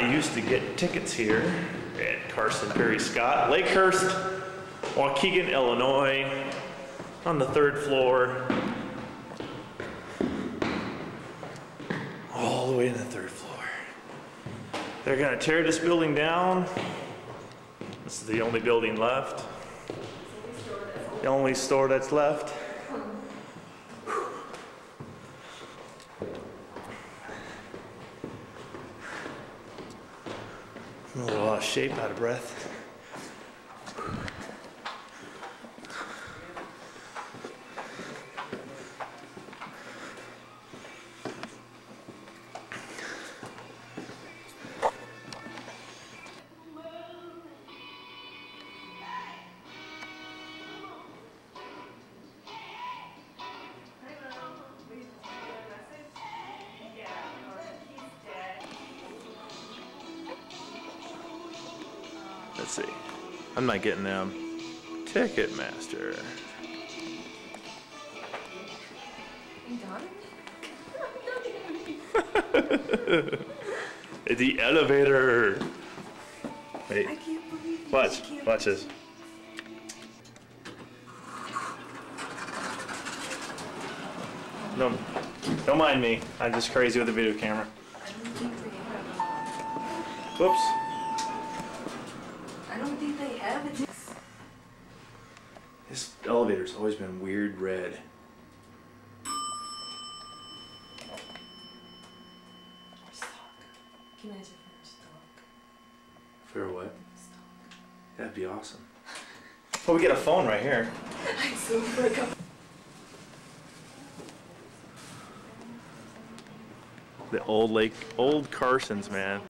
used to get tickets here at Carson Pirie Scott, Lakehurst, Waukegan, Illinois, on the third floor. All the way to the third floor. They're gonna tear this building down. This is the only building left. The only store that's left. I'm a little out of shape, out of breath. Let's see. I'm not getting them. Ticketmaster. the elevator. Wait. I can't believe Watch. Watch this. No, don't mind me. I'm just crazy with the video camera. I don't think they have. Whoops. I don't think they have it. This elevator's always been weird red. Stock. Can I have stock? For what? Stock. That'd be awesome. Well, we get a phone right here. I so forgot. The old Lake, old Carsons, man.